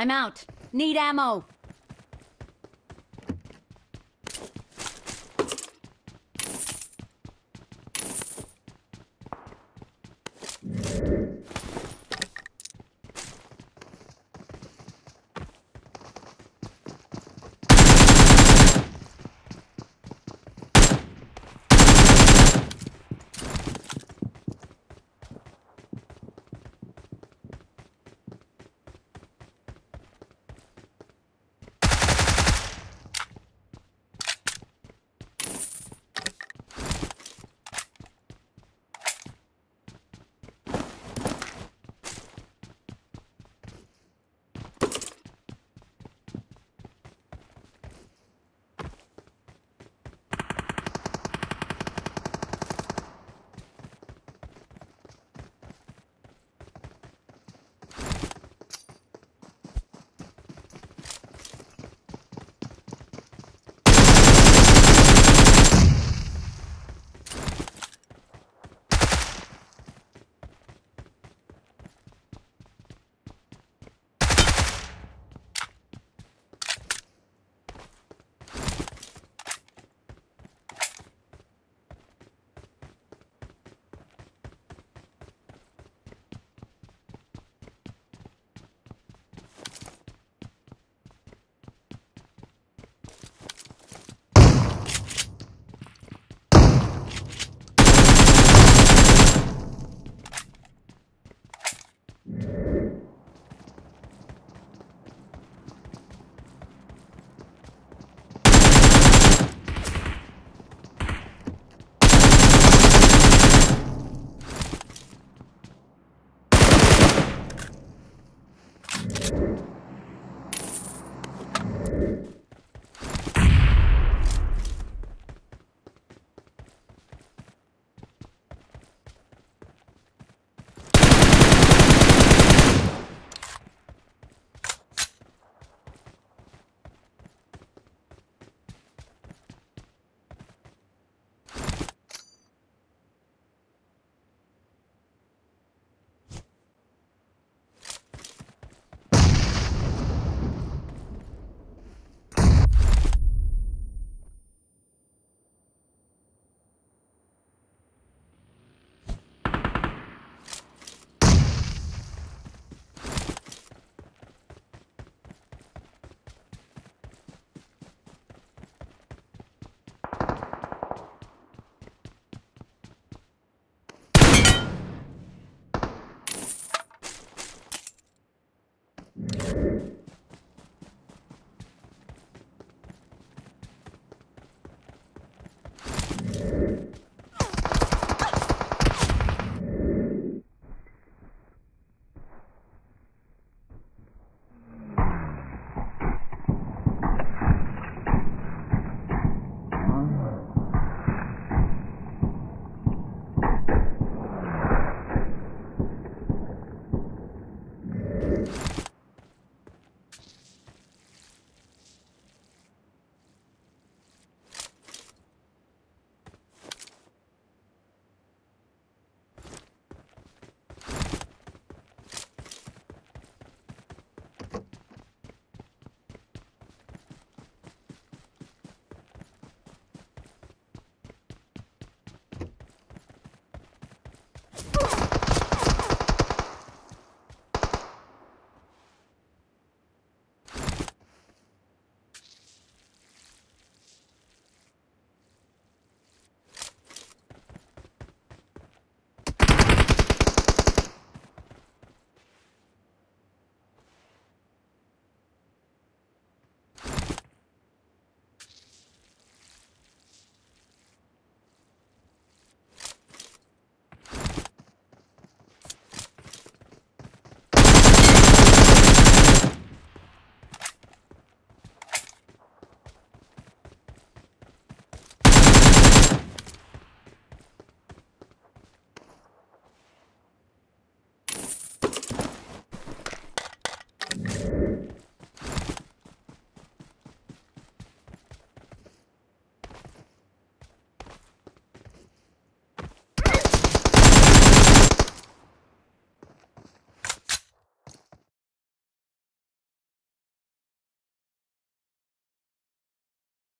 I'm out. Need ammo.